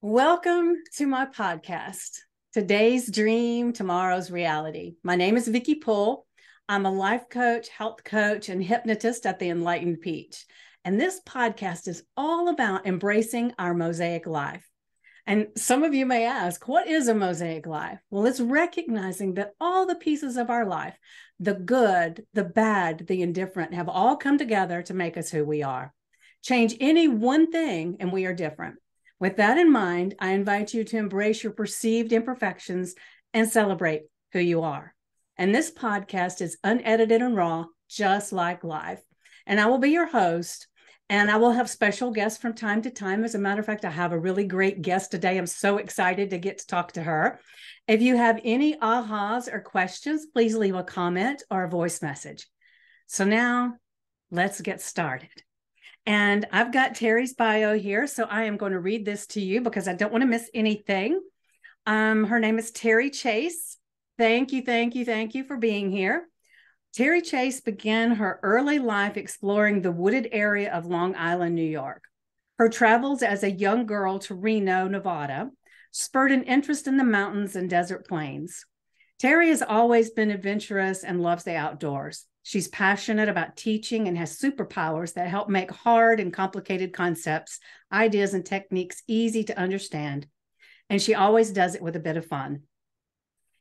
Welcome to my podcast, Today's Dream, Tomorrow's Reality. My name is Vickie Poole. I'm a life coach, health coach, and hypnotist at the Enlightened Peach. And this podcast is all about embracing our mosaic life. And some of you may ask, what is a mosaic life? Well, it's recognizing that all the pieces of our life, the good, the bad, the indifferent, have all come together to make us who we are. Change any one thing, and we are different. With that in mind, I invite you to embrace your perceived imperfections and celebrate who you are. And this podcast is unedited and raw, just like life. And I will be your host. And I will have special guests from time to time. As a matter of fact, I have a really great guest today. I'm so excited to get to talk to her. If you have any ahas or questions, please leave a comment or a voice message. So now let's get started. And I've got Terry's bio here. So I am going to read this to you because I don't want to miss anything. Um, her name is Terry Chase. Thank you, thank you, thank you for being here. Terry Chase began her early life exploring the wooded area of Long Island, New York. Her travels as a young girl to Reno, Nevada, spurred an interest in the mountains and desert plains. Terry has always been adventurous and loves the outdoors. She's passionate about teaching and has superpowers that help make hard and complicated concepts, ideas, and techniques easy to understand. And she always does it with a bit of fun.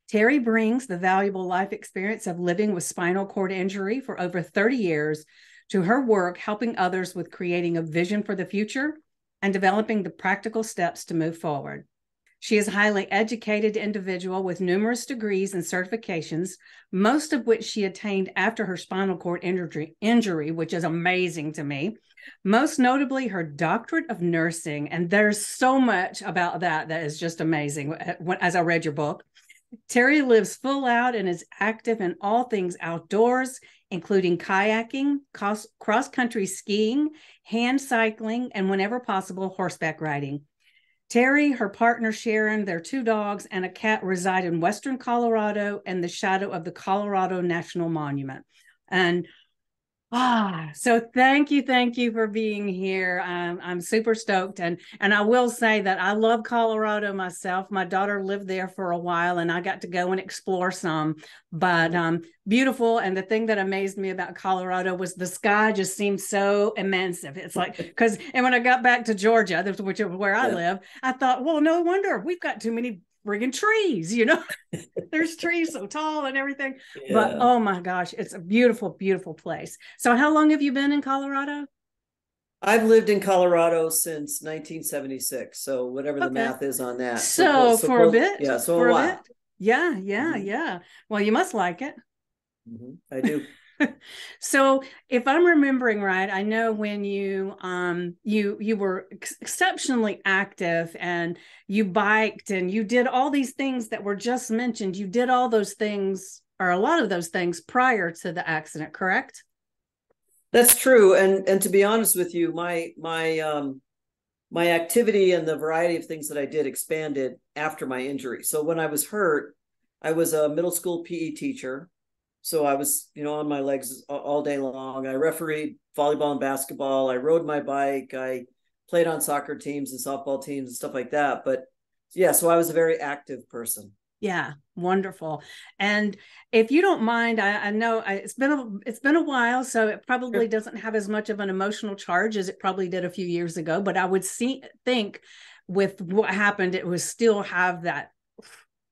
Terry brings the valuable life experience of living with spinal cord injury for over 30 years to her work helping others with creating a vision for the future and developing the practical steps to move forward. She is a highly educated individual with numerous degrees and certifications, most of which she attained after her spinal cord injury, injury, which is amazing to me. Most notably, her doctorate of nursing. And there's so much about that that is just amazing uh, as I read your book. Terry lives full out and is active in all things outdoors, including kayaking, cross country skiing, hand cycling, and whenever possible, horseback riding. Terry, her partner Sharon, their two dogs, and a cat reside in Western Colorado and the shadow of the Colorado National Monument. And Ah, so thank you, thank you for being here. Um, I'm super stoked, and and I will say that I love Colorado myself. My daughter lived there for a while, and I got to go and explore some. But um, beautiful, and the thing that amazed me about Colorado was the sky just seemed so immense. It's like because and when I got back to Georgia, which is where I live, I thought, well, no wonder we've got too many friggin' trees, you know. There's trees so tall and everything. Yeah. But oh my gosh, it's a beautiful, beautiful place. So how long have you been in Colorado? I've lived in Colorado since 1976. So whatever the math is on that. So, so, so for a bit. Yeah, so for a, while. Bit. Yeah, yeah, mm-hmm. yeah. Well, you must like it. Mm-hmm. I do. so if i'm remembering right i know when you um you you were ex- exceptionally active and you biked and you did all these things that were just mentioned. You did all those things or a lot of those things prior to the accident correct? That's true. And and to be honest with you my my um my activity and the variety of things that i did expanded after my injury. So when i was hurt i was a middle school pe teacher so I was, you know, on my legs all day long. I refereed volleyball and basketball. I rode my bike. I played on soccer teams and softball teams and stuff like that. But yeah, so I was a very active person. Yeah, wonderful. And if you don't mind, I, I know I, it's been a it's been a while, so it probably sure. doesn't have as much of an emotional charge as it probably did a few years ago. But I would see think with what happened, it was still have that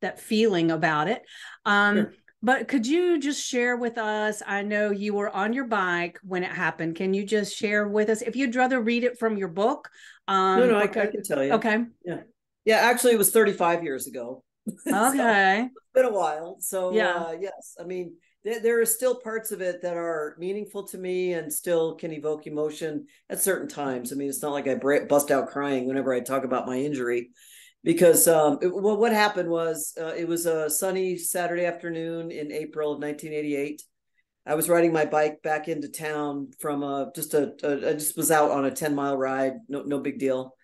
that feeling about it. Um, sure but could you just share with us? I know you were on your bike when it happened. Can you just share with us if you'd rather read it from your book? Um, no, no, I, I can tell you. Okay. Yeah. Yeah. Actually, it was 35 years ago. Okay. so it's been a while. So, yeah. Uh, yes. I mean, there, there are still parts of it that are meaningful to me and still can evoke emotion at certain times. I mean, it's not like I bust out crying whenever I talk about my injury because um, it, well, what happened was uh, it was a sunny Saturday afternoon in April of 1988. I was riding my bike back into town from a just a, a I just was out on a 10 mile ride, no no big deal.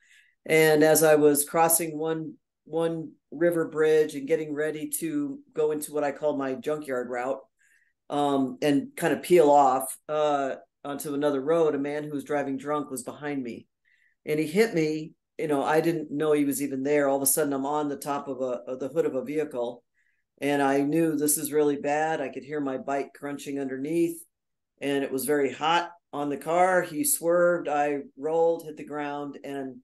And as I was crossing one one river bridge and getting ready to go into what I call my junkyard route um, and kind of peel off uh, onto another road, a man who was driving drunk was behind me, and he hit me you know, I didn't know he was even there. All of a sudden, I'm on the top of a of the hood of a vehicle, and I knew this is really bad. I could hear my bike crunching underneath, and it was very hot on the car. He swerved. I rolled, hit the ground, and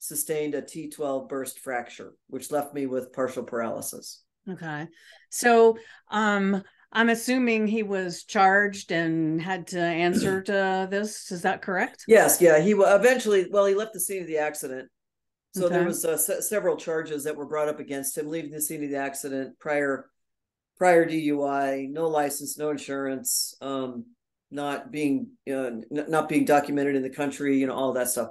sustained a T12 burst fracture, which left me with partial paralysis. Okay. So, um, I'm assuming he was charged and had to answer to this. Is that correct? Yes. Yeah. He eventually, well, he left the scene of the accident. So okay. there was uh, s- several charges that were brought up against him, leaving the scene of the accident, prior, prior DUI, no license, no insurance, um, not being, uh, n- not being documented in the country, you know, all that stuff.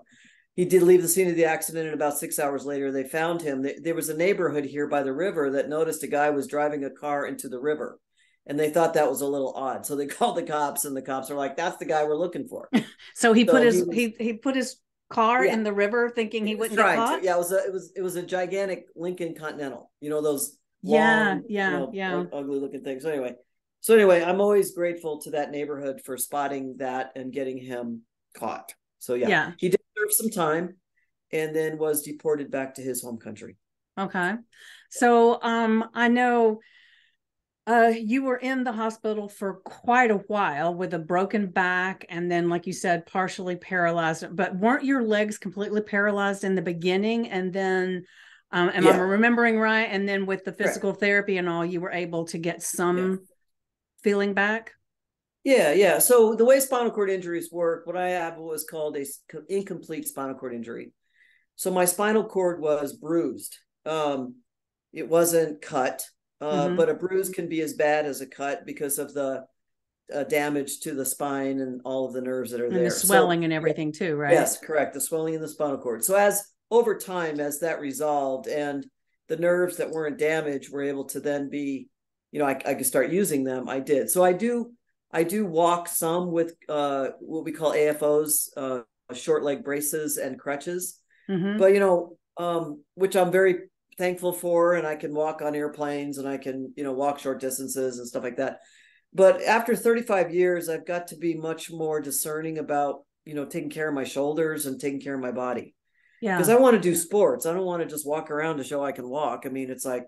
He did leave the scene of the accident and about six hours later they found him. There was a neighborhood here by the river that noticed a guy was driving a car into the river and they thought that was a little odd. So they called the cops and the cops are like that's the guy we're looking for. So he so put his he, he put his car yeah. in the river thinking he, he wouldn't get caught? To, yeah it was a, it was it was a gigantic lincoln continental you know those long, yeah yeah you know, yeah ugly looking things so anyway so anyway i'm always grateful to that neighborhood for spotting that and getting him caught so yeah, yeah. he did serve some time and then was deported back to his home country. Okay. So um I know uh you were in the hospital for quite a while with a broken back and then like you said partially paralyzed but weren't your legs completely paralyzed in the beginning and then um am yeah. I remembering right and then with the physical right. therapy and all you were able to get some yeah. feeling back? Yeah, yeah. So the way spinal cord injuries work, what I have was called a incomplete spinal cord injury. So my spinal cord was bruised. Um, it wasn't cut, uh, mm-hmm. but a bruise can be as bad as a cut because of the uh, damage to the spine and all of the nerves that are and there. The swelling so, and everything too, right? Yes, correct. The swelling in the spinal cord. So as over time, as that resolved and the nerves that weren't damaged were able to then be, you know, I, I could start using them. I did. So I do I do walk some with uh, what we call AFOs, uh, short leg braces and crutches. Mm-hmm. But you know, um, which I'm very thankful for, and I can walk on airplanes and I can you know walk short distances and stuff like that. But after 35 years, I've got to be much more discerning about you know taking care of my shoulders and taking care of my body. Yeah, because I want to do sports. I don't want to just walk around to show I can walk. I mean, it's like,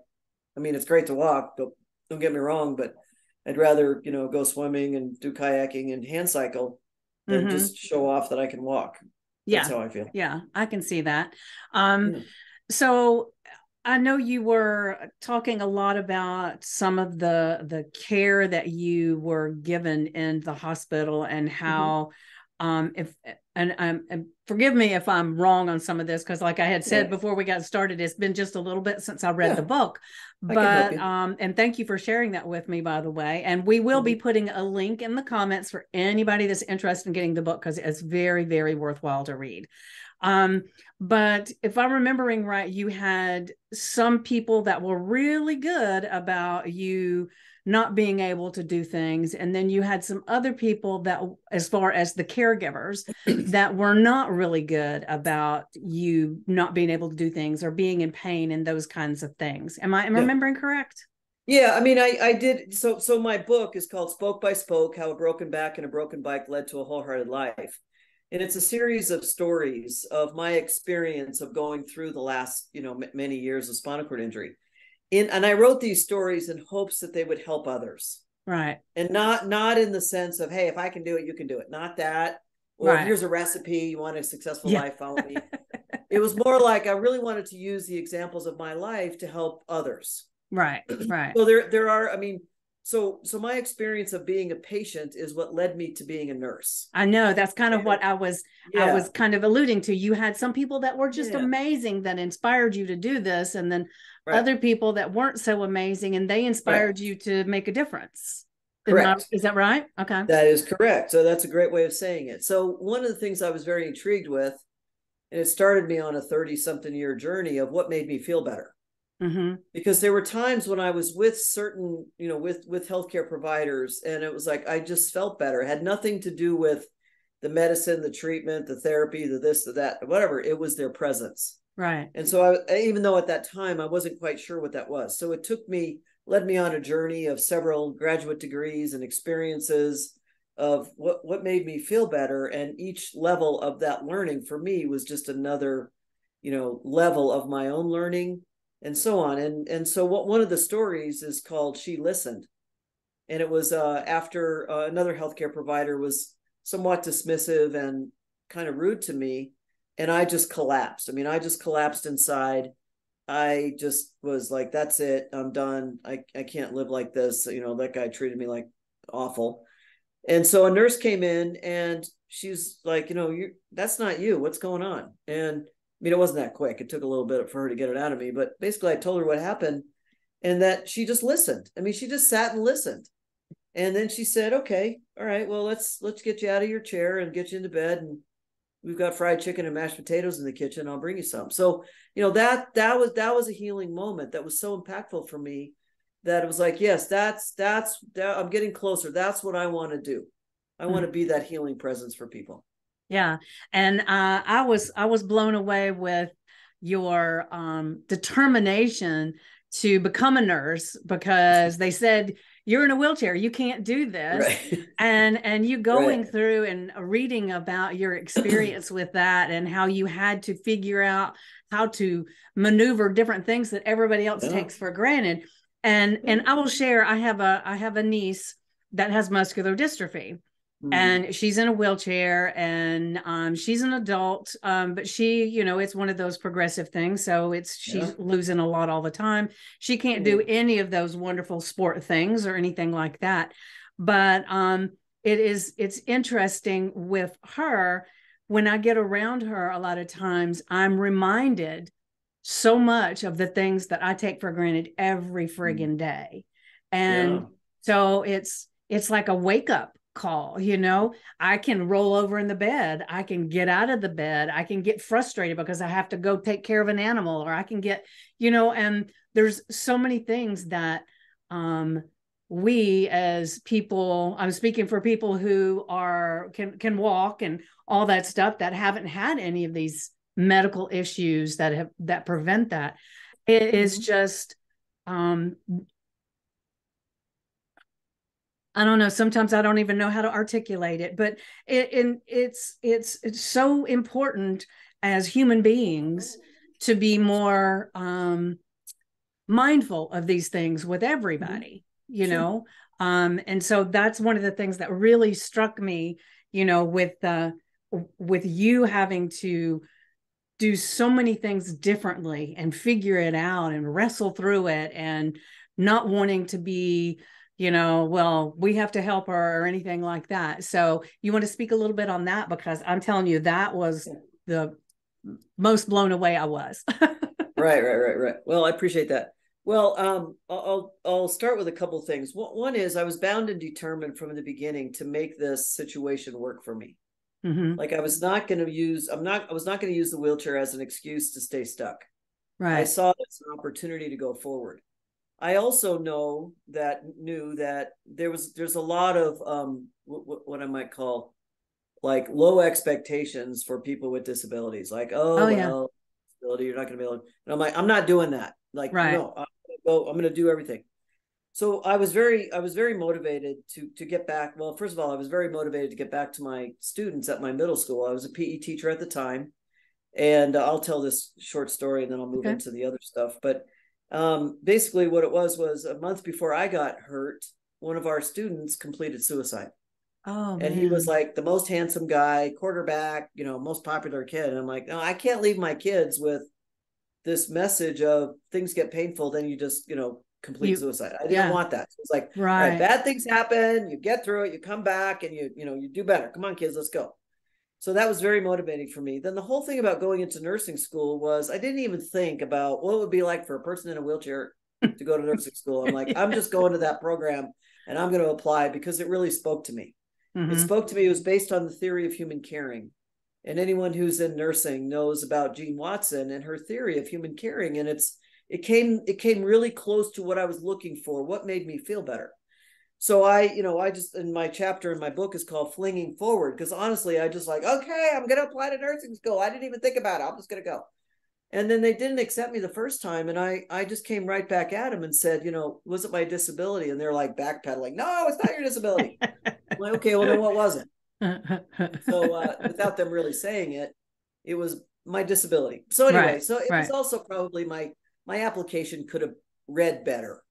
I mean, it's great to walk. Don't don't get me wrong, but I'd rather, you know, go swimming and do kayaking and hand cycle than mm-hmm. just show off that I can walk. Yeah. That's how I feel. Yeah, I can see that. Um, yeah. So I know you were talking a lot about some of the the care that you were given in the hospital and mm-hmm. how mm-hmm. um, if and, um, and forgive me if I'm wrong on some of this because, like I had said yeah. before we got started, it's been just a little bit since I read yeah. the book. But um, and thank you for sharing that with me, by the way. And we will mm-hmm. be putting a link in the comments for anybody that's interested in getting the book because it's very, very worthwhile to read. Um, but if I'm remembering right, you had some people that were really good about you not being able to do things. And then you had some other people that as far as the caregivers that were not really good about you not being able to do things or being in pain and those kinds of things. Am i am yeah. remembering correct? Yeah i mean i i did so so my book is called spoke by spoke how a broken back and a broken bike led to a wholehearted life and it's a series of stories of my experience of going through the last you know m- many years of spinal cord injury in and I wrote these stories in hopes that they would help others. Right. And not not in the sense of, hey, if I can do it, you can do it. Not that. Or right. here's a recipe, you want a successful yeah. life, follow me. it was more like I really wanted to use the examples of my life to help others. Right. Right. so there there are, I mean, so so my experience of being a patient is what led me to being a nurse. I know that's kind of what i was yeah. i was kind of alluding to. You had some people that were just yeah. amazing that inspired you to do this and then right. other people that weren't so amazing and they inspired right. you to make a difference. Correct. is that right? Okay. That is correct. So that's a great way of saying it. So one of the things i was very intrigued with and it started me on a 30 something year journey of what made me feel better Mm-hmm. Because there were times when I was with certain, you know, with with healthcare providers, and it was like I just felt better. It had nothing to do with the medicine, the treatment, the therapy, the this, the that, whatever. It was their presence. Right. And so I, even though at that time I wasn't quite sure what that was, so it took me, led me on a journey of several graduate degrees and experiences of what what made me feel better, and each level of that learning for me was just another you know level of my own learning and so on. And and so what one of the stories is called she listened. And it was uh, after uh, another healthcare provider was somewhat dismissive and kind of rude to me and i just collapsed. I mean i just collapsed inside. I just was like that's it. I'm done. I, I can't live like this. You know that guy treated me like awful. And so a nurse came in and she's like you know you that's not you. What's going on? And I mean, it wasn't that quick. It took a little bit for her to get it out of me, but basically, I told her what happened, and that she just listened. I mean, she just sat and listened, and then she said, "Okay, all right, well, let's let's get you out of your chair and get you into bed, and we've got fried chicken and mashed potatoes in the kitchen. I'll bring you some." So, you know that that was that was a healing moment that was so impactful for me that it was like, yes, that's that's that, I'm getting closer. That's what I want to do. I mm-hmm. want to be that healing presence for people. Yeah. And uh, I was I was blown away with your um, determination to become a nurse because they said you're in a wheelchair you can't do this right. and and you going right. through and reading about your experience with that and how you had to figure out how to maneuver different things that everybody else yeah. takes for granted and and i will share i have a i have a niece that has muscular dystrophy Mm-hmm. And she's in a wheelchair and um, she's an adult, um, but she, you know, it's one of those progressive things. So it's she's yeah. losing a lot all the time. She can't mm-hmm. do any of those wonderful sport things or anything like that. But um, it is it's interesting with her when I get around her a lot of times, I'm reminded so much of the things that I take for granted every mm. friggin' day. And yeah. so it's it's like a wake up call you know i can roll over in the bed i can get out of the bed i can get frustrated because i have to go take care of an animal or i can get you know and there's so many things that um we as people i'm speaking for people who are can can walk and all that stuff that haven't had any of these medical issues that have that prevent that it is mm-hmm. just um I don't know. Sometimes I don't even know how to articulate it, but it, it, it's it's it's so important as human beings to be more um, mindful of these things with mm-hmm. everybody. You sure. know, um, and so that's one of the things that really struck me. You know, with uh, with you having to do so many things differently and figure it out and wrestle through it and not wanting to be you know, well, we have to help her or anything like that. So you want to speak a little bit on that because I'm telling you that was the most blown away I was. right, right, right, right. Well, I appreciate that. Well, um, I'll I'll start with a couple things. One is I was bound and determined from the beginning to make this situation work for me. Mm-hmm. Like I was not going to use I'm not I was not going to use the wheelchair as an excuse to stay stuck. Right. I saw it as an opportunity to go forward. I also know that knew that there was there's a lot of um what, what I might call like low expectations for people with disabilities. Like, oh, oh yeah. well, disability, you're not going to be able. To, and I'm like, I'm not doing that. Like, right. no, I'm gonna go. I'm going to do everything. So I was very, I was very motivated to to get back. Well, first of all, I was very motivated to get back to my students at my middle school. I was a PE teacher at the time, and I'll tell this short story and then I'll move okay. into the other stuff. But um, basically what it was was a month before I got hurt, one of our students completed suicide. Oh, and man. he was like the most handsome guy, quarterback, you know, most popular kid. And I'm like, no, I can't leave my kids with this message of things get painful, then you just, you know, complete you, suicide. I didn't yeah. want that. So it's like, right. right, bad things happen, you get through it, you come back and you, you know, you do better. Come on, kids, let's go. So that was very motivating for me. Then the whole thing about going into nursing school was I didn't even think about what it would be like for a person in a wheelchair to go to nursing school. I'm like, I'm just going to that program and I'm going to apply because it really spoke to me. Mm-hmm. It spoke to me. It was based on the theory of human caring. And anyone who's in nursing knows about Jean Watson and her theory of human caring. And it's it came it came really close to what I was looking for, what made me feel better so i you know i just in my chapter in my book is called flinging forward because honestly i just like okay i'm going to apply to nursing school i didn't even think about it i'm just going to go and then they didn't accept me the first time and i i just came right back at them and said you know was it my disability and they're like backpedaling no it's not your disability i'm like okay well then what was it so uh, without them really saying it it was my disability. So anyway, Right, so it right. was also probably my my application could have read better.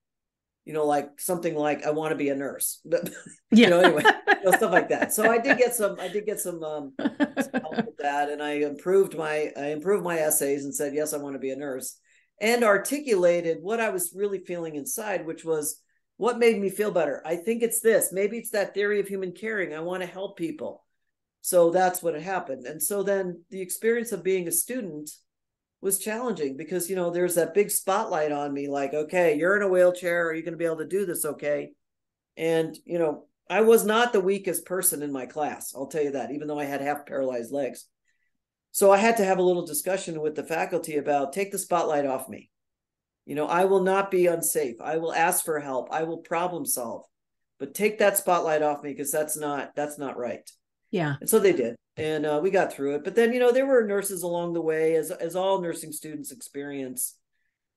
You know, like something like I want to be a nurse. But Yeah. you know, anyway, you know, stuff like that. So I did get some I did get some um some help with that and I improved my I improved my essays and said yes I want to be a nurse and articulated what I was really feeling inside which was what made me feel better. I think it's this. Maybe it's that theory of human caring. I want to help people. So that's what happened. And so then the experience of being a student was challenging because you know there's that big spotlight on me like okay you're in a wheelchair are you going to be able to do this okay? And you know i was not the weakest person in my class i'll tell you that even though i had half paralyzed legs. So i had to have a little discussion with the faculty about take the spotlight off me. You know i will not be unsafe. I will ask for help. I will problem solve. But take that spotlight off me because that's not that's not right. Yeah. and so they did and uh, we got through it. But then you know there were nurses along the way as as all nursing students experience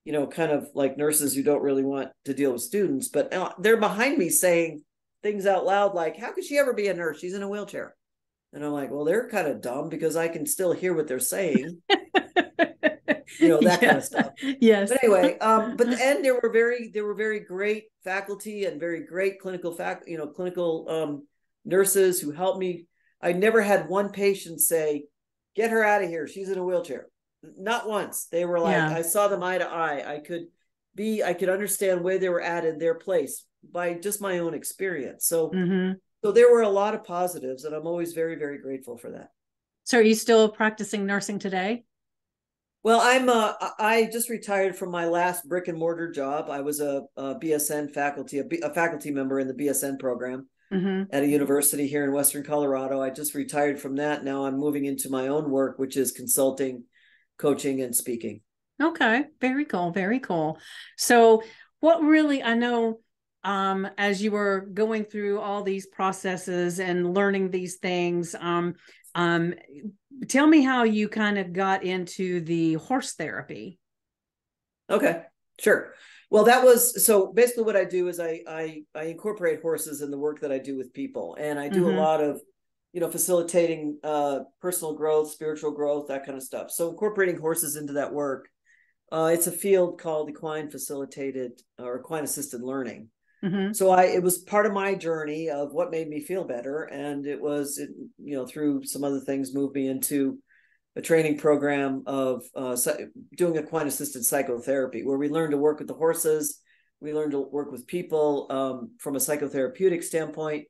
you know kind of like nurses who don't really want to deal with students but uh, they're behind me saying things out loud like how could she ever be a nurse? She's in a wheelchair. And i'm like well they're kind of dumb because i can still hear what they're saying. You know that kind of stuff. Yes. but anyway um but the end there were very there were very great faculty and very great clinical fact you know clinical um nurses who helped me i never had one patient say get her out of here. She's in a wheelchair. Not once. They were like Yeah. i saw them eye to eye. I could be i could understand where they were at in their place by just my own experience. So hmm so there were a lot of positives and i'm always very very grateful for that. So are you still practicing nursing today? Well, I'm uh, I just retired from my last brick and mortar job. I was a, a BSN faculty, a, B, a faculty member in the BSN program hmm at a university here in Western Colorado. I just retired from that. Now I'm moving into my own work, which is consulting, coaching, and speaking. Okay, very cool, very cool. So, what really I know um as you were going through all these processes and learning these things um um tell me how you kind of got into the horse therapy. Okay, sure. Well, that was so basically what I do is I I, I incorporate horses in the work that I do with people, and I do Mhm. a lot of you know facilitating uh personal growth, spiritual growth, that kind of stuff. So incorporating horses into that work. Uh, it's a field called equine facilitated or equine assisted learning. Mhm. So I it was part of my journey of what made me feel better, and it was it, you know through some other things moved me into a training program of uh, doing equine assisted psychotherapy, where we learn to work with the horses, we learn to work with people um, from a psychotherapeutic standpoint.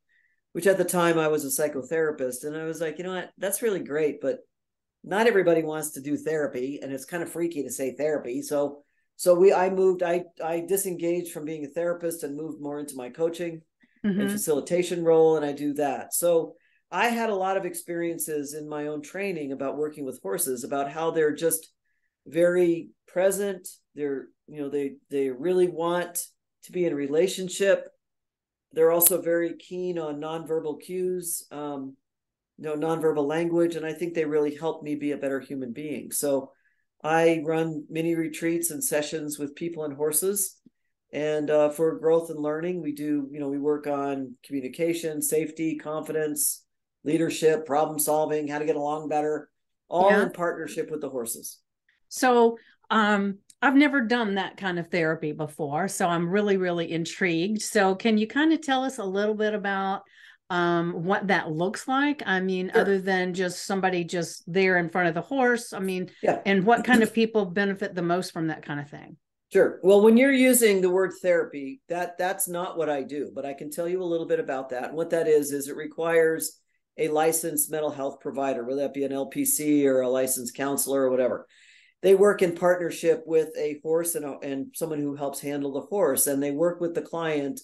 Which at the time I was a psychotherapist, and I was like, you know what, that's really great, but not everybody wants to do therapy, and it's kind of freaky to say therapy. So, so we I moved, I I disengaged from being a therapist and moved more into my coaching and Mhm. facilitation role and I do that. So I had a lot of experiences in my own training about working with horses about how they're just very present. They're, you know, they they really want to be in a relationship. They're also very keen on nonverbal cues, um, you know, nonverbal language, and I think they really help me be a better human being. So I run mini retreats and sessions with people and horses and uh, for growth and learning we do you know we work on communication safety confidence leadership problem solving how to get along better all Yeah. in partnership with the horses So, um I've never done that kind of therapy before, so I'm really really intrigued. So, can you kind of tell us a little bit about um what that looks like? I mean, Sure. other than just somebody just there in front of the horse, I mean, yeah and what kind of people benefit the most from that kind of thing? sure well when you're using the word therapy that that's not what i do but i can tell you a little bit about that and what that is is it requires a licensed mental health provider whether that be an lpc or a licensed counselor or whatever. They work in partnership with a horse and, a, and someone who helps handle the horse and they work with the client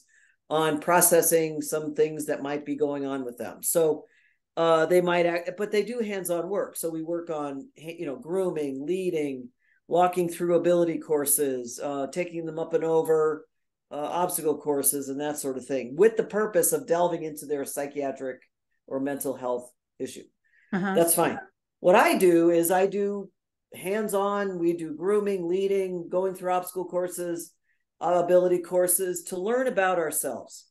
on processing some things that might be going on with them. So uh, they might act but they do hands-on work. So we work on you know grooming leading walking through ability courses uh, taking them up and over uh, obstacle courses and that sort of thing with the purpose of delving into their psychiatric or mental health issue Uh-huh. that's fine. What I do is I do hands on, we do grooming, leading, going through obstacle courses, uh, ability courses to learn about ourselves.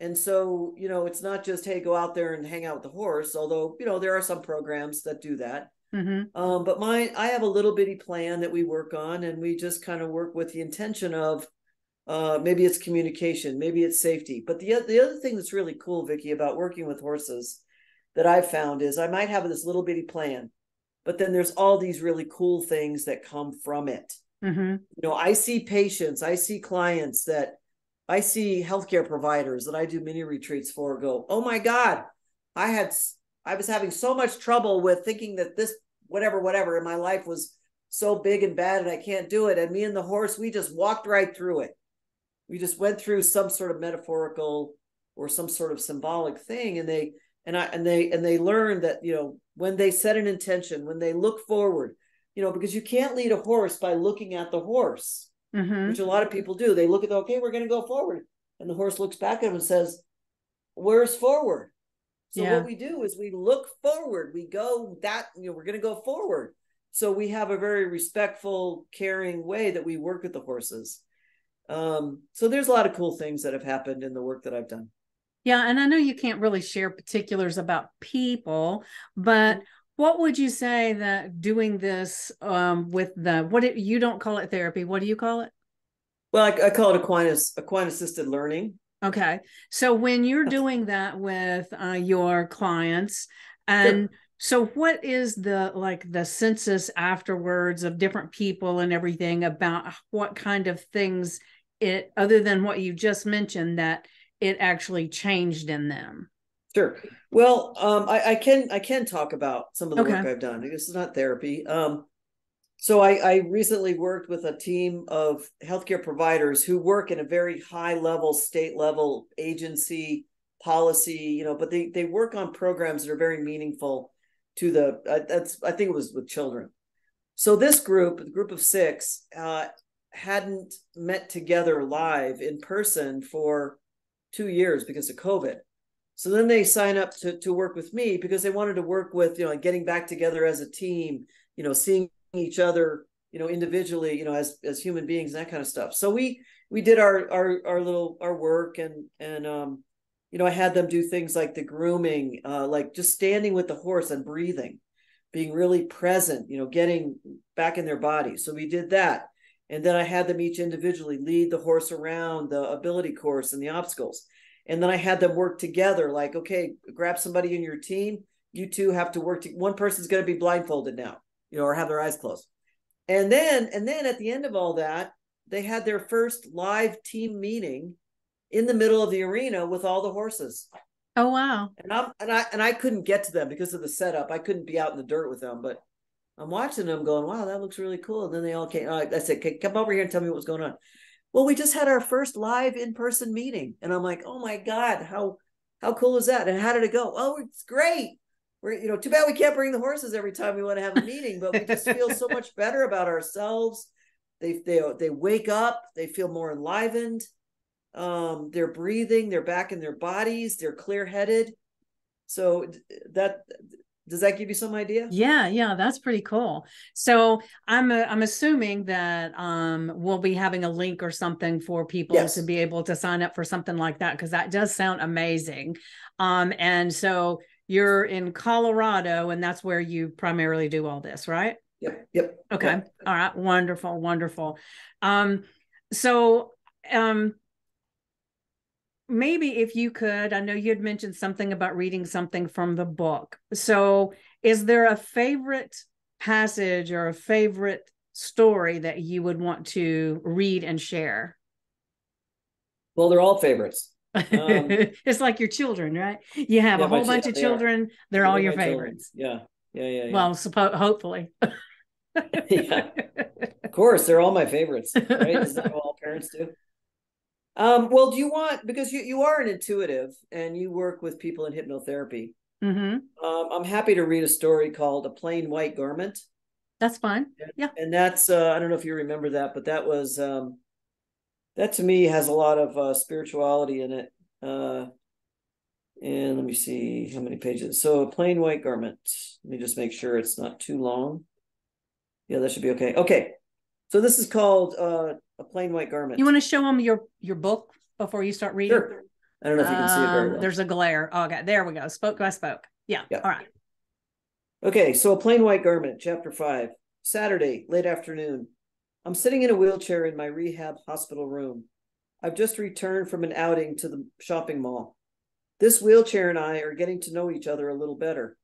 And so, you know, it's not just, hey, go out there and hang out with the horse, although, you know, there are some programs that do that. Mm-hmm. Um, but my, I have a little bitty plan that we work on, and we just kind of work with the intention of uh, maybe it's communication, maybe it's safety. But the the other thing that's really cool, Vickie, about working with horses that I've found is I might have this little bitty plan, but then there's all these really cool things that come from it. Mm-hmm. You know, I see patients, I see clients that I see healthcare providers that I do mini retreats for go, oh my God, I had I was having so much trouble with thinking that this whatever, whatever in my life was so big and bad and I can't do it. And me and the horse, we just walked right through it we just went through some sort of metaphorical or some sort of symbolic thing and they and i and they and they learned that you know when they set an intention when they look forward you know because you can't lead a horse by looking at the horse mm-hmm. which a lot of people do. They look at the okay we're going to go forward. And the horse looks back at him and says where's forward? So yeah. what we do is we look forward. We go that you know we're going to go forward. So we have a very respectful caring way that we work with the horses um, so there's a lot of cool things that have happened in the work that I've done. Yeah, and I know you can't really share particulars about people, but what would you say that doing this um, with the what it, you don't call it therapy? What do you call it? Well, I, I call it Aquinas equine assisted learning. Okay, so when you're doing that with uh, your clients, and sure. So what is the like the census afterwards of different people and everything about what kind of things it other than what you just mentioned that it actually changed in them. Sure. Well um, I, I, can i can talk about some of the okay. work i've done. This is not therapy. Um, so I, I recently worked with a team of healthcare providers who work in a very high level state level agency policy you know but they they work on programs that are very meaningful to the uh, that's i think it was with children. So this group the group of six uh, hadn't met together live in person for two years because of COVID. So then they sign up to, to work with me because they wanted to work with, you know, getting back together as a team, you know, seeing each other, you know, individually, you know, as, as human beings, and that kind of stuff. So we, we did our, our, our little, our work and, and, um, you know, I had them do things like the grooming, uh, like just standing with the horse and breathing, being really present, you know, getting back in their body. So we did that and then I had them each individually lead the horse around the ability course and the obstacles. And then I had them work together like, okay, grab somebody in your team. You two have to work. To, one person's going to be blindfolded now, you know, or have their eyes closed. And then, and then at the end of all that, they had their first live team meeting in the middle of the arena with all the horses. Oh wow! And I and I and I couldn't get to them because of the setup. I couldn't be out in the dirt with them, but I'm watching them going, wow, that looks really cool. And then they all came. Uh, I said, come over here and tell me what's going on. Well, we just had our first live in-person meeting, and I'm like, oh my god, how how cool is that? And how did it go? Oh, it's great. We're you know, too bad we can't bring the horses every time we want to have a meeting, but we just feel so much better about ourselves. They they they wake up, they feel more enlivened. Um, they're breathing, they're back in their bodies, they're clear-headed. So that does that give you some idea? Yeah yeah that's pretty cool. So i'm uh, i'm assuming that um we'll be having a link or something for people yes. to be able to sign up for something like that because that does sound amazing. Um and so you're in colorado and that's where you primarily do all this right? Yep yep okay. yep. all right. Wonderful wonderful. Um so um maybe if you could, I know you had mentioned something about reading something from the book. So, is there a favorite passage or a favorite story that you would want to read and share? Well, they're all favorites. Um, it's like your children, right? You have yeah, a whole bunch of children; are. they're all your favorites. Children. Yeah, yeah, yeah. yeah. Well, suppo- hopefully. yeah, of course, they're all my favorites. Right? Isn't that all parents do? Um, well, do you want because you you are an intuitive and you work with people in hypnotherapy? Mm-hmm. Um, I'm happy to read a story called "A Plain White Garment." That's fine. Yeah, and that's uh, I don't know if you remember that, but that was um, that to me has a lot of uh, spirituality in it. Uh, and let me see how many pages. So, a plain white garment. Let me just make sure it's not too long. Yeah, that should be okay. Okay, so this is called uh, a plain white garment. You want to show them your your book before you start reading? Sure. I don't know if you can see it very um, well. There's a glare. Oh, okay, there we go. Spoke I spoke. Yeah. yeah. All right. Okay, so a plain white garment, chapter five. Saturday, late afternoon. I'm sitting in a wheelchair in my rehab hospital room. I've just returned from an outing to the shopping mall. This wheelchair and I are getting to know each other a little better.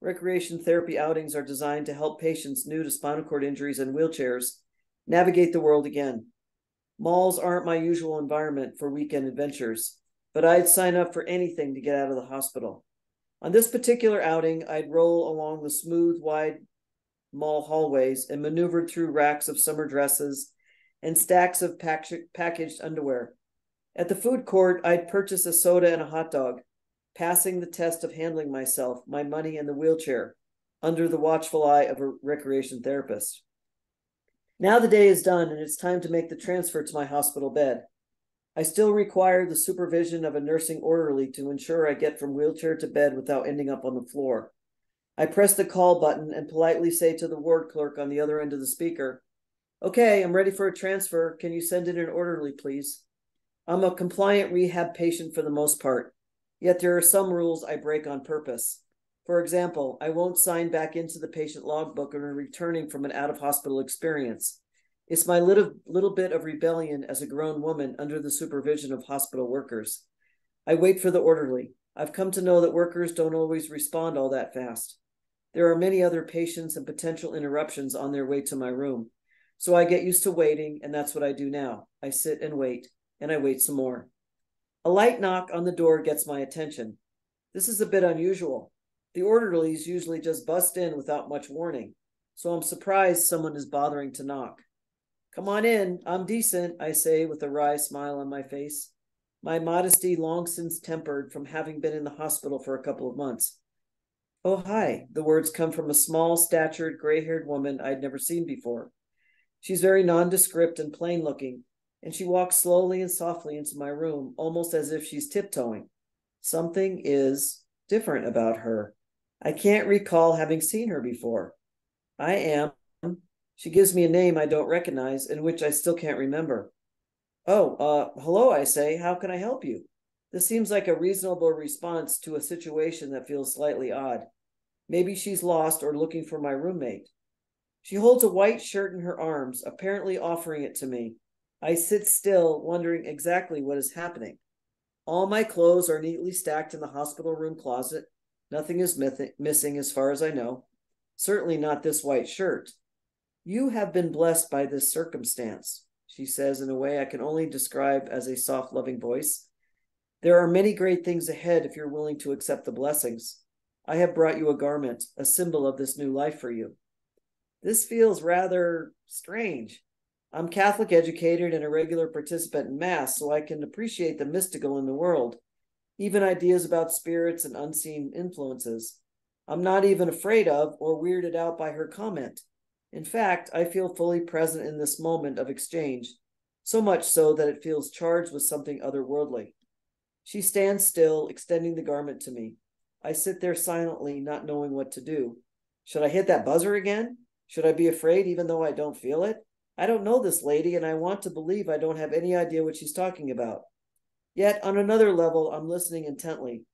Recreation therapy outings are designed to help patients new to spinal cord injuries and wheelchairs navigate the world again. Malls aren't my usual environment for weekend adventures, but I'd sign up for anything to get out of the hospital. On this particular outing, I'd roll along the smooth, wide mall hallways and maneuvered through racks of summer dresses and stacks of pack- packaged underwear. At the food court, I'd purchase a soda and a hot dog, passing the test of handling myself, my money, and the wheelchair under the watchful eye of a recreation therapist. Now the day is done and it's time to make the transfer to my hospital bed. I still require the supervision of a nursing orderly to ensure I get from wheelchair to bed without ending up on the floor. I press the call button and politely say to the ward clerk on the other end of the speaker, Okay, I'm ready for a transfer. Can you send in an orderly, please? I'm a compliant rehab patient for the most part, yet there are some rules I break on purpose. For example, I won't sign back into the patient logbook when returning from an out of hospital experience. It's my little, little bit of rebellion as a grown woman under the supervision of hospital workers. I wait for the orderly. I've come to know that workers don't always respond all that fast. There are many other patients and potential interruptions on their way to my room. So I get used to waiting, and that's what I do now. I sit and wait, and I wait some more. A light knock on the door gets my attention. This is a bit unusual. The orderlies usually just bust in without much warning, so I'm surprised someone is bothering to knock. Come on in. I'm decent, I say with a wry smile on my face. My modesty long since tempered from having been in the hospital for a couple of months. Oh, hi. The words come from a small statured, gray haired woman I'd never seen before. She's very nondescript and plain looking, and she walks slowly and softly into my room, almost as if she's tiptoeing. Something is different about her. I can't recall having seen her before. I am she gives me a name I don't recognize and which I still can't remember. Oh, uh, hello, I say. How can I help you? This seems like a reasonable response to a situation that feels slightly odd. Maybe she's lost or looking for my roommate. She holds a white shirt in her arms, apparently offering it to me. I sit still, wondering exactly what is happening. All my clothes are neatly stacked in the hospital room closet. Nothing is missing as far as I know. Certainly not this white shirt. You have been blessed by this circumstance, she says in a way I can only describe as a soft, loving voice. There are many great things ahead if you're willing to accept the blessings. I have brought you a garment, a symbol of this new life for you. This feels rather strange. I'm Catholic educated and a regular participant in Mass, so I can appreciate the mystical in the world, even ideas about spirits and unseen influences. I'm not even afraid of or weirded out by her comment. In fact, I feel fully present in this moment of exchange, so much so that it feels charged with something otherworldly. She stands still, extending the garment to me. I sit there silently, not knowing what to do. Should I hit that buzzer again? Should I be afraid even though I don't feel it? I don't know this lady, and I want to believe I don't have any idea what she's talking about. Yet, on another level, I'm listening intently,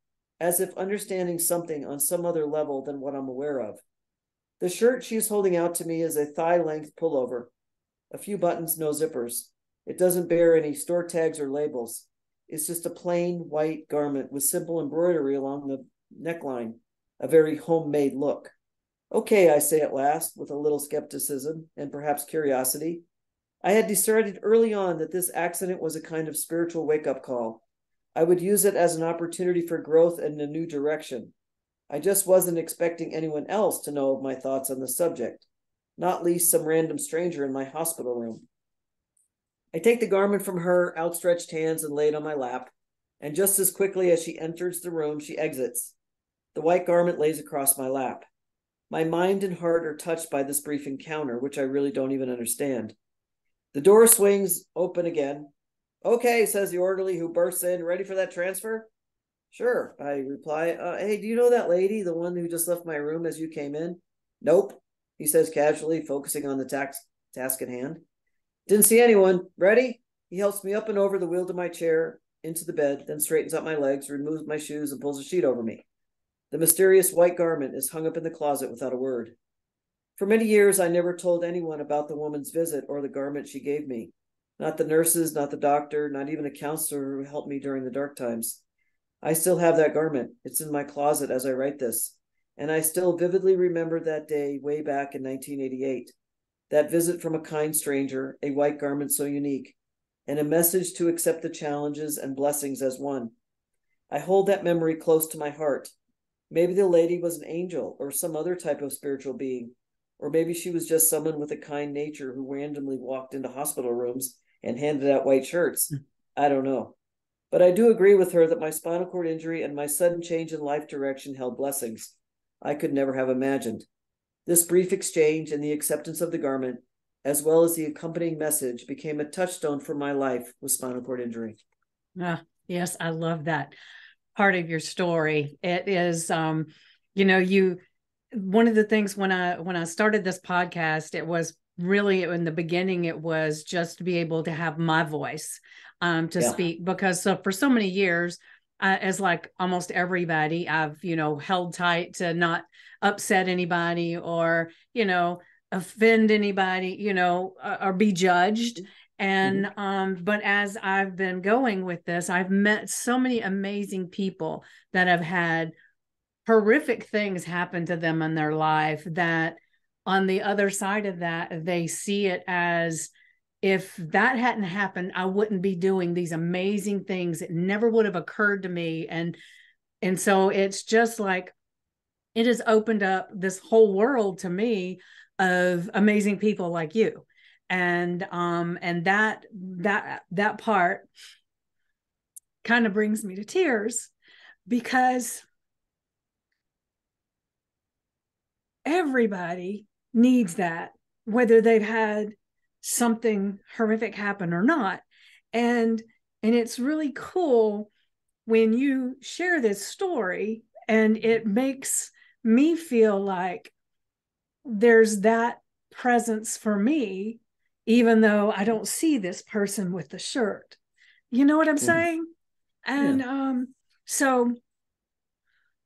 as if understanding something on some other level than what I'm aware of. The shirt she's holding out to me is a thigh length pullover, a few buttons, no zippers. It doesn't bear any store tags or labels. It's just a plain white garment with simple embroidery along the neckline, a very homemade look. Okay, I say at last, with a little skepticism and perhaps curiosity. I had decided early on that this accident was a kind of spiritual wake up call. I would use it as an opportunity for growth and a new direction. I just wasn't expecting anyone else to know of my thoughts on the subject, not least some random stranger in my hospital room. I take the garment from her outstretched hands and lay it on my lap, and just as quickly as she enters the room, she exits. The white garment lays across my lap. My mind and heart are touched by this brief encounter, which I really don't even understand. The door swings open again. Okay, says the orderly who bursts in. Ready for that transfer? Sure, I reply. Uh, hey, do you know that lady, the one who just left my room as you came in? Nope, he says casually, focusing on the tax- task at hand. Didn't see anyone. Ready? He helps me up and over the wheel to my chair, into the bed, then straightens up my legs, removes my shoes, and pulls a sheet over me. The mysterious white garment is hung up in the closet without a word. For many years, I never told anyone about the woman's visit or the garment she gave me. Not the nurses, not the doctor, not even a counselor who helped me during the dark times. I still have that garment. It's in my closet as I write this. And I still vividly remember that day way back in 1988. That visit from a kind stranger, a white garment so unique, and a message to accept the challenges and blessings as one. I hold that memory close to my heart. Maybe the lady was an angel or some other type of spiritual being, or maybe she was just someone with a kind nature who randomly walked into hospital rooms and handed out white shirts. Hmm. I don't know. But I do agree with her that my spinal cord injury and my sudden change in life direction held blessings I could never have imagined. This brief exchange and the acceptance of the garment, as well as the accompanying message, became a touchstone for my life with spinal cord injury. Ah, yes, I love that part of your story. It is, um, you know, you. One of the things when I when I started this podcast, it was really in the beginning it was just to be able to have my voice um, to yeah. speak because so for so many years uh, as like almost everybody i've you know held tight to not upset anybody or you know offend anybody you know or be judged and mm-hmm. um but as i've been going with this i've met so many amazing people that have had horrific things happen to them in their life that on the other side of that, they see it as if that hadn't happened, I wouldn't be doing these amazing things. It never would have occurred to me. And and so it's just like it has opened up this whole world to me of amazing people like you. And um and that that that part kind of brings me to tears because everybody needs that, whether they've had something horrific happen or not. And and it's really cool when you share this story and it makes me feel like there's that presence for me even though I don't see this person with the shirt. You know what I'm mm. saying? And yeah. um so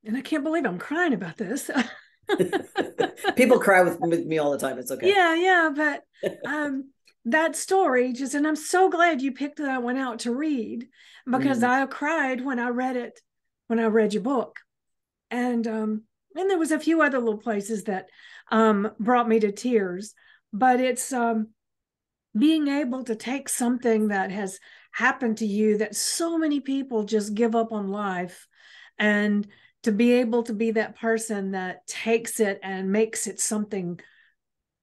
and I can't believe I'm crying about this. People cry with, with me all the time. It's okay. Yeah, yeah, but um that story just and I'm so glad you picked that one out to read because mm. I cried when I read it when I read your book. And um and there was a few other little places that um brought me to tears, but it's um being able to take something that has happened to you that so many people just give up on life and to be able to be that person that takes it and makes it something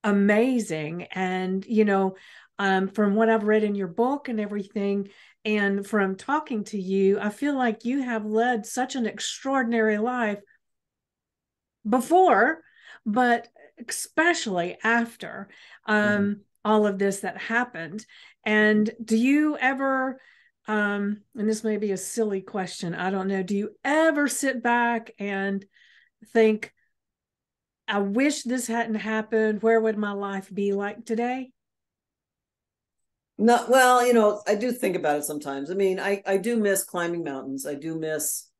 amazing and you know um, from what i've read in your book and everything and from talking to you i feel like you have led such an extraordinary life before but especially after um, mm-hmm. all of this that happened and do you ever um, and this may be a silly question. I don't know. Do you ever sit back and think, I wish this hadn't happened? Where would my life be like today? No, well, you know, I do think about it sometimes. I mean, I, I do miss climbing mountains. I do miss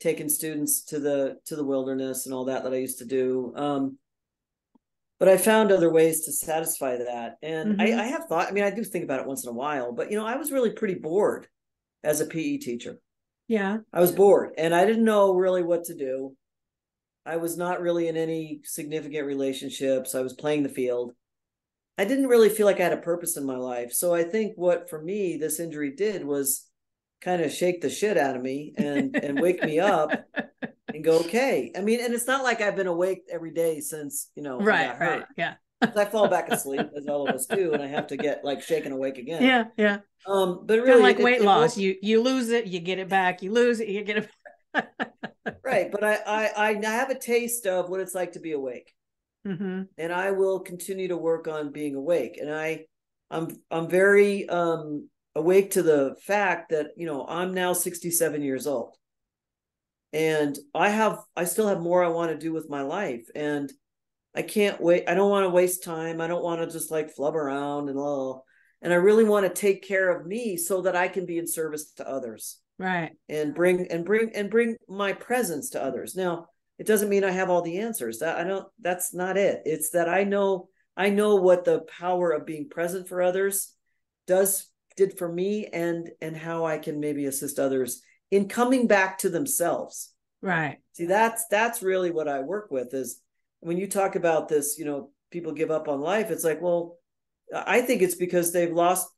taking students to the to the wilderness and all that that I used to do. Um, but I found other ways to satisfy that. And mm-hmm. I, I, have thought, I mean, I do think about it once in a while, but you know, I was really pretty bored as a PE teacher. Yeah. I was bored and I didn't know really what to do. I was not really in any significant relationships. I was playing the field. I didn't really feel like I had a purpose in my life. So I think what for me this injury did was kind of shake the shit out of me and and wake me up and go okay. I mean, and it's not like I've been awake every day since, you know, right, right. Yeah. I fall back asleep as all of us do, and I have to get like shaken awake again. Yeah, yeah. Um, but really, like it, weight it, loss, it, you you lose it, you get it back. You lose it, you get it. Back. Right, but I, I I have a taste of what it's like to be awake, mm-hmm. and I will continue to work on being awake. And I, I'm I'm very um awake to the fact that you know I'm now 67 years old, and I have I still have more I want to do with my life, and I can't wait. I don't want to waste time. I don't want to just like flub around and all. And I really want to take care of me so that I can be in service to others. Right. And bring and bring and bring my presence to others. Now, it doesn't mean I have all the answers. That I don't that's not it. It's that I know I know what the power of being present for others does did for me and and how I can maybe assist others in coming back to themselves. Right. See, that's that's really what I work with is when you talk about this, you know, people give up on life, it's like, well, I think it's because they've lost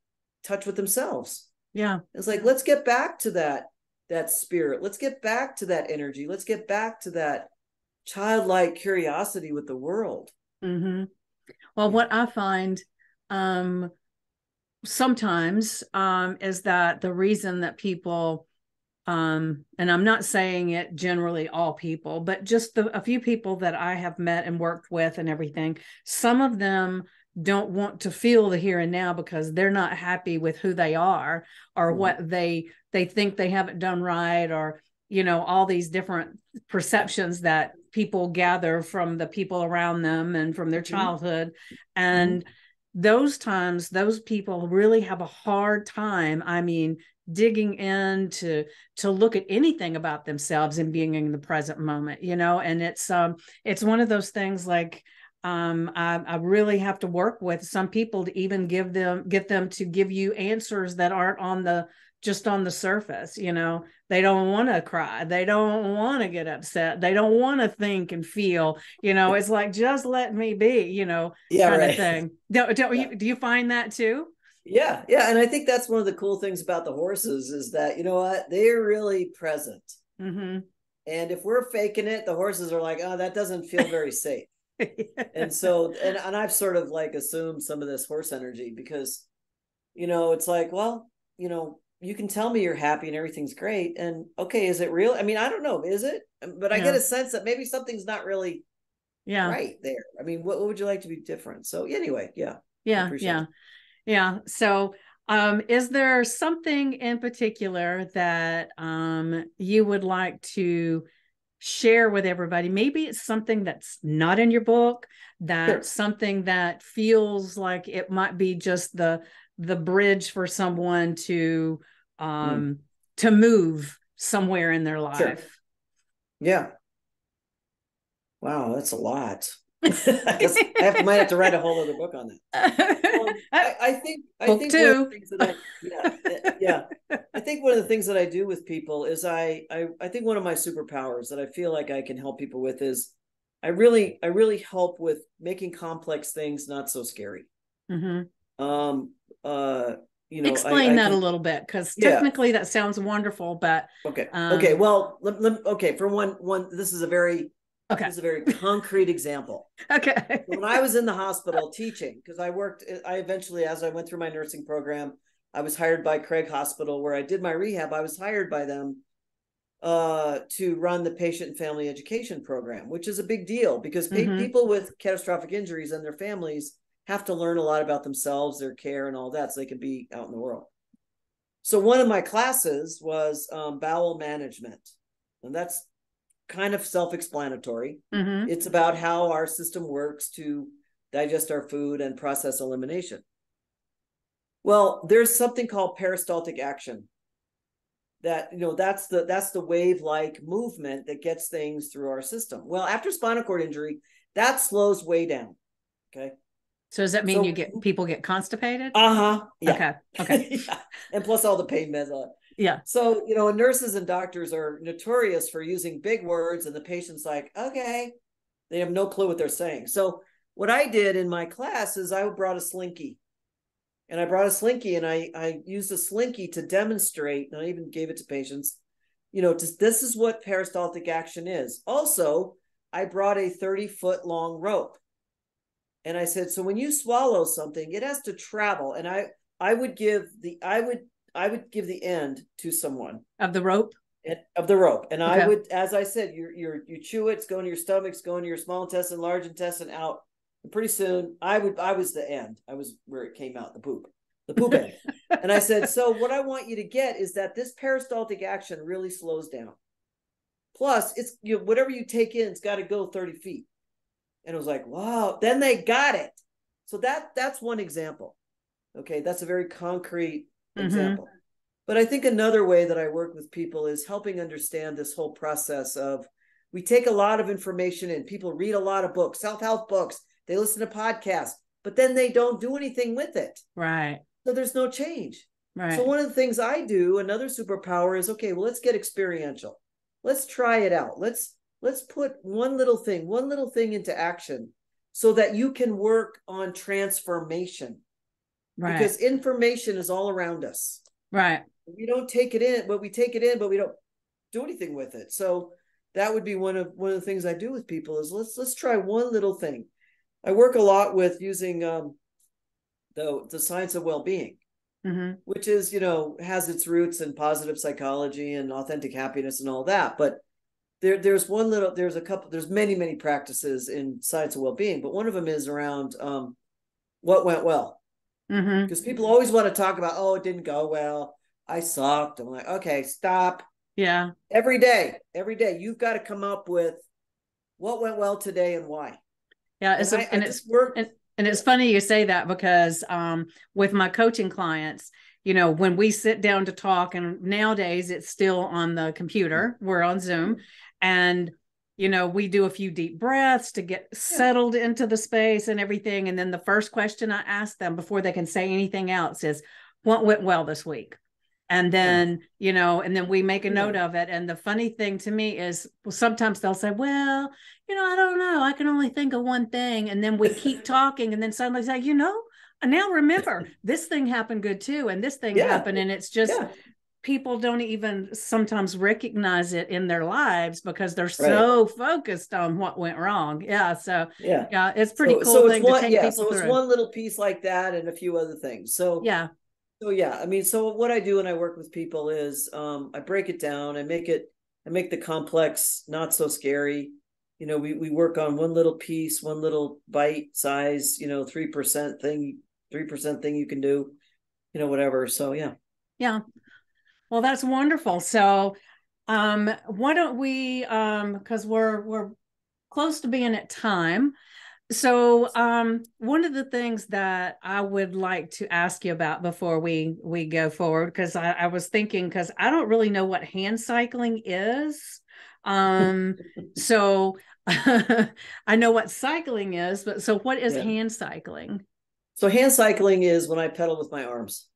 touch with themselves. Yeah. It's like, let's get back to that that spirit. Let's get back to that energy. Let's get back to that childlike curiosity with the world. Mm-hmm. Well, what I find um, sometimes um, is that the reason that people, um, and I'm not saying it generally all people, but just the, a few people that I have met and worked with and everything, some of them don't want to feel the here and now because they're not happy with who they are or mm-hmm. what they they think they haven't done right or you know all these different perceptions that people gather from the people around them and from their mm-hmm. childhood mm-hmm. and those times those people really have a hard time i mean digging in to to look at anything about themselves and being in the present moment you know? And it's um it's one of those things like um, I, I, really have to work with some people to even give them get them to give you answers that aren't on the just on the surface you know? They don't want to cry. They don't want to get upset. They don't want to think and feel you know? It's like just let me be you know yeah, kind right. of thing. Do, do, yeah. you, do you find that too yeah yeah and i think that's one of the cool things about the horses is that you know what they're really present. Mm-hmm. and if we're faking it the horses are like oh that doesn't feel very safe. And so and, and i've sort of like assumed some of this horse energy because you know it's like well you know you can tell me you're happy and everything's great and okay is it real? I mean i don't know is it? Um, but i yeah. get a sense that maybe something's not really yeah. right there. I mean what, what would you like to be different? So anyway yeah yeah yeah. it. Yeah so um, is there something in particular that um, you would like to share with everybody maybe it's something that's not in your book that's sure. something that feels like it might be just the the bridge for someone to um mm. to move somewhere in their life sure. yeah wow that's a lot I I might have to write a whole other book on that. Um, I, I, think I book think two. one of the things that I yeah, yeah I think one of the things that I do with people is I, I I think one of my superpowers that I feel like I can help people with is I really I really help with making complex things not so scary. Mm-hmm. Um. Uh. You know, explain that can, a little bit because technically yeah. that sounds wonderful, but okay, um, okay. Well, let, let, okay. For one, one, this is a very Okay. This is a very concrete example. Okay. when I was in the hospital teaching, because I worked, I eventually, as I went through my nursing program, I was hired by Craig Hospital where I did my rehab. I was hired by them uh, to run the patient and family education program, which is a big deal because mm-hmm. people with catastrophic injuries and their families have to learn a lot about themselves, their care, and all that so they can be out in the world. So one of my classes was um, bowel management. And that's kind of self-explanatory. Mm-hmm. It's about how our system works to digest our food and process elimination. Well, there's something called peristaltic action. That you know, that's the that's the wave-like movement that gets things through our system. Well, after spinal cord injury, that slows way down. Okay. So does that mean so, you get people get constipated? Uh huh. Yeah. Okay. Okay. yeah. And plus all the pain meds. Yeah. So, you know, nurses and doctors are notorious for using big words, and the patient's like, okay, they have no clue what they're saying. So, what I did in my class is I brought a slinky. And I brought a slinky and I, I used a slinky to demonstrate, and I even gave it to patients, you know, just, this is what peristaltic action is. Also, I brought a 30 foot long rope. And I said, so when you swallow something, it has to travel. And I, I would give the, I would I would give the end to someone of the rope. of the rope, and okay. I would, as I said, you you you chew it, it's going to your stomach, it's going to your small intestine, large intestine, out. And pretty soon, I would I was the end. I was where it came out, the poop, the poop end. and I said, so what I want you to get is that this peristaltic action really slows down. Plus, it's you know, whatever you take in, it's got to go thirty feet. And it was like, wow. Then they got it. So that that's one example. Okay, that's a very concrete mm-hmm. example. But I think another way that I work with people is helping understand this whole process of we take a lot of information in. People read a lot of books, self-help books, they listen to podcasts, but then they don't do anything with it. Right. So there's no change. Right. So one of the things I do, another superpower is okay, well, let's get experiential. Let's try it out. Let's let's put one little thing, one little thing into action so that you can work on transformation. Right. Because information is all around us. Right. We don't take it in, but we take it in, but we don't do anything with it. So that would be one of one of the things I do with people is let's let's try one little thing. I work a lot with using um, the the science of well-being, mm-hmm. which is you know has its roots in positive psychology and authentic happiness and all that. But there there's one little there's a couple there's many many practices in science of well-being, but one of them is around um, what went well, because mm-hmm. people always want to talk about oh it didn't go well, I sucked. I'm like okay stop yeah. Every day, every day, you've got to come up with what went well today and why. Yeah, and, a, I, and I it's work. And, and it's funny you say that because um, with my coaching clients, you know, when we sit down to talk, and nowadays it's still on the computer, we're on Zoom, and you know, we do a few deep breaths to get settled into the space and everything. And then the first question I ask them before they can say anything else is, What went well this week? and then yeah. you know and then we make a note yeah. of it and the funny thing to me is well, sometimes they'll say well you know i don't know i can only think of one thing and then we keep talking and then suddenly say you know now remember this thing happened good too and this thing yeah. happened and it's just people don't even sometimes recognize it in their lives because they're right. so focused on what went wrong yeah so yeah yeah it's pretty so, cool so thing one, to take yeah, so through. it's one little piece like that and a few other things so yeah so yeah, I mean, so what I do when I work with people is um, I break it down. I make it, I make the complex not so scary. You know, we we work on one little piece, one little bite size, you know, three percent thing, three percent thing you can do, you know, whatever. So yeah, yeah. Well, that's wonderful. So, um, why don't we, um, because we're we're close to being at time. So, um, one of the things that I would like to ask you about before we we go forward, because I, I, was thinking, because I don't really know what hand cycling is. Um, so I know what cycling is, but so what is yeah. hand cycling? So hand cycling is when I pedal with my arms.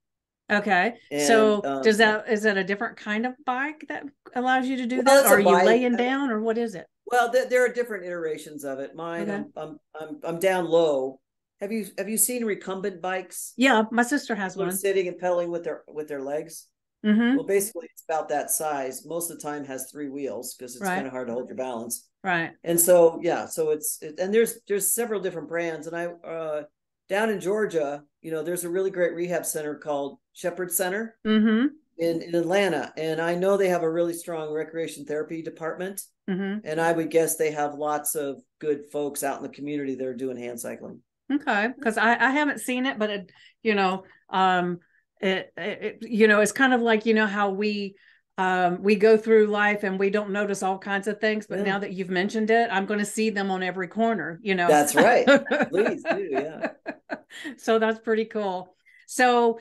Okay. And, so um, does that is that a different kind of bike that allows you to do well, that? Or are you laying down or what is it? Well, there, there are different iterations of it. Mine, okay. I'm, I'm, I'm, I'm down low. Have you have you seen recumbent bikes? Yeah, my sister has one. Sitting and pedaling with their with their legs. Mm-hmm. Well, basically, it's about that size. Most of the time, has three wheels because it's right. kind of hard to hold your balance. Right. And so, yeah, so it's it, and there's there's several different brands, and I uh down in Georgia, you know, there's a really great rehab center called Shepherd Center. Mm-hmm in, in Atlanta, and I know they have a really strong recreation therapy department. Mm-hmm. And I would guess they have lots of good folks out in the community that are doing hand cycling. Okay, because I, I haven't seen it, but it, you know, um, it, it, you know, it's kind of like you know how we um, we go through life and we don't notice all kinds of things, but yeah. now that you've mentioned it, I'm going to see them on every corner. You know, that's right. Please do, yeah. So that's pretty cool. So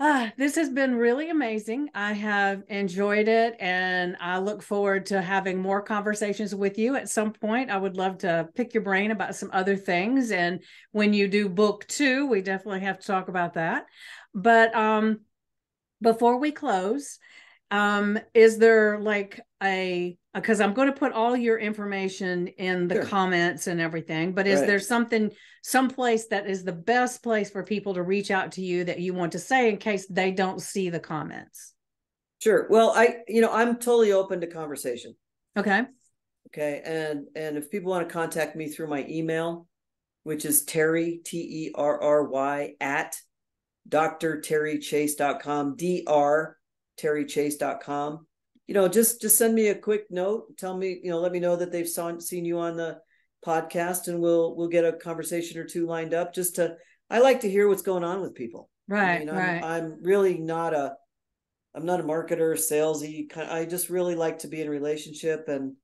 Ah, this has been really amazing. I have enjoyed it and I look forward to having more conversations with you at some point. I would love to pick your brain about some other things. And when you do book two, we definitely have to talk about that. But um, before we close, um, is there like a because I'm going to put all your information in the sure. comments and everything, but is right. there something, someplace that is the best place for people to reach out to you that you want to say in case they don't see the comments? Sure. Well, I, you know, I'm totally open to conversation. Okay. Okay. And, and if people want to contact me through my email, which is Terry, T E R R Y at drterrychase.com, dr terrychase.com you know, just just send me a quick note. Tell me, you know, let me know that they've saw, seen you on the podcast, and we'll we'll get a conversation or two lined up. Just to, I like to hear what's going on with people. Right, I mean, right. I'm, I'm really not a, I'm not a marketer, salesy. kind. I just really like to be in a relationship and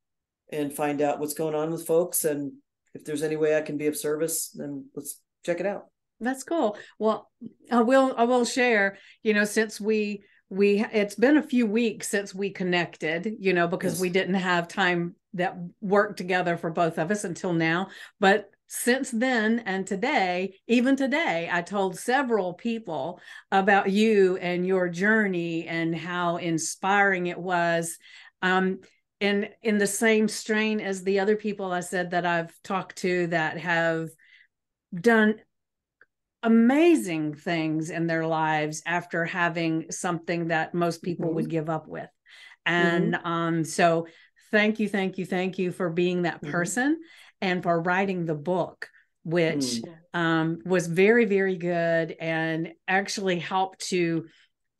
and find out what's going on with folks, and if there's any way I can be of service, then let's check it out. That's cool. Well, I will I will share. You know, since we we it's been a few weeks since we connected you know because yes. we didn't have time that worked together for both of us until now but since then and today even today i told several people about you and your journey and how inspiring it was um and in the same strain as the other people i said that i've talked to that have done amazing things in their lives after having something that most people mm-hmm. would give up with. And mm-hmm. um, so thank you, thank you, thank you for being that mm-hmm. person mm-hmm. and for writing the book, which mm. um, was very, very good and actually helped to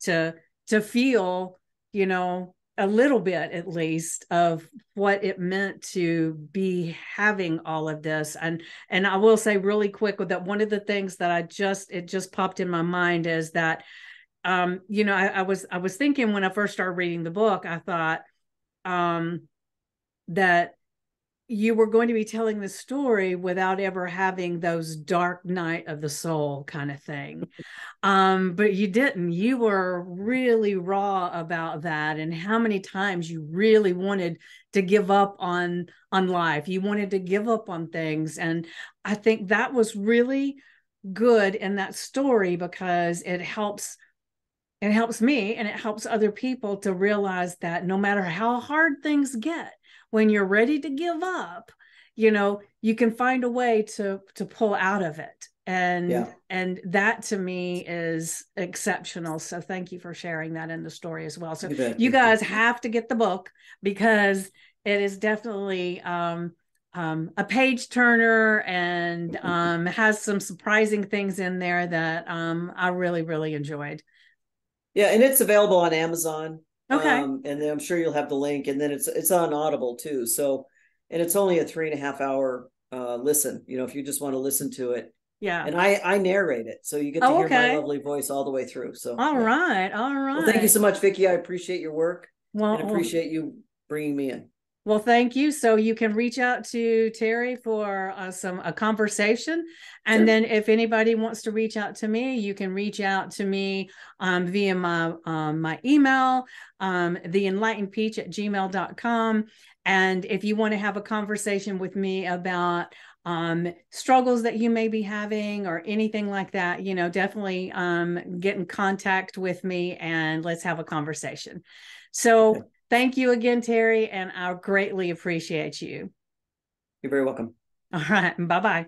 to to feel, you know, a little bit at least of what it meant to be having all of this. And and i will say really quick that one of the things that i just it just popped in my mind is that um you know I, I was i was thinking when i first started reading the book i thought um that you were going to be telling the story without ever having those dark night of the soul kind of thing. Um but you didn't. You were really raw about that and how many times you really wanted to give up on on life. You wanted to give up on things and i think that was really good in that story because it helps it helps me and it helps other people to realize that no matter how hard things get when you're ready to give up you know you can find a way to to pull out of it and yeah. and that to me is exceptional so thank you for sharing that in the story as well so you, you guys have to get the book because it is definitely um, um, a page turner and um, has some surprising things in there that um, I really, really enjoyed. Yeah, and it's available on Amazon. Okay. Um, and then I'm sure you'll have the link, and then it's it's on Audible too. So, and it's only a three and a half hour uh, listen. You know, if you just want to listen to it. Yeah. And I I narrate it, so you get to oh, hear okay. my lovely voice all the way through. So. All yeah. right, all right. Well, thank you so much, Vickie. I appreciate your work. Well, and appreciate you bringing me in. Well, thank you. So you can reach out to Terry for uh, some a conversation, and sure. then if anybody wants to reach out to me, you can reach out to me um, via my um, my email, um, the enlightened peach at gmail.com. And if you want to have a conversation with me about um, struggles that you may be having or anything like that, you know, definitely um, get in contact with me and let's have a conversation. So. Thank you again, Terry, and I greatly appreciate you. You're very welcome. All right. Bye bye.